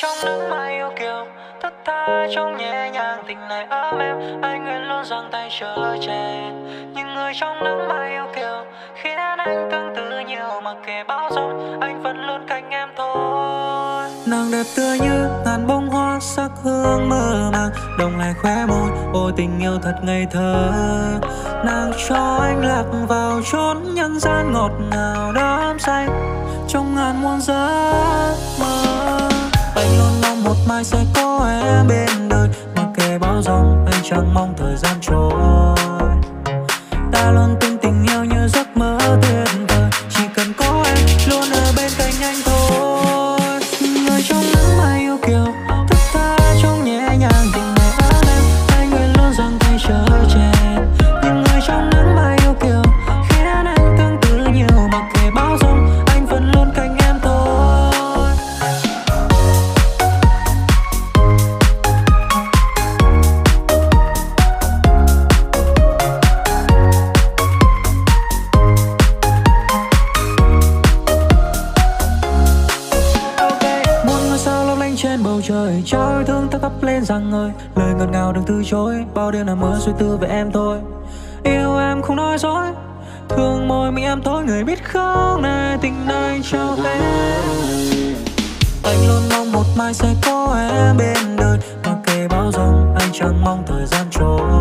trong nắng mai yêu kiều, tất tha trong nhẹ nhàng tình này ấm em anh nguyện luôn giang tay chờ che Những người trong nắng mai yêu kiều khiến anh tương tư nhiều mà kể bão giông anh vẫn luôn cạnh em thôi. Nàng đẹp tươi như ngàn bông hoa, sắc hương mơ màng, đồng lại khóe môi ôi tình yêu thật ngây thơ. Nàng cho anh lạc vào chốn nhân gian ngọt ngào đắm say, trong ngàn muôn giấc mơ mai sẽ có em bên đời. Mặc kệ bao giông, anh chẳng mong thời gian trôi. Ta luôn tin trên bầu trời, Trao thương ta thắp lên rằng ơi Lời ngọt ngào đừng từ chối, Bao đêm nằm mơ suy tư về em thôi. Yêu em không nói dối, Thương môi mi em thôi. Người biết không này, tình này trao em Anh luôn mong một mai sẽ có em bên đời. Mà kể bao giông anh chẳng mong thời gian trôi.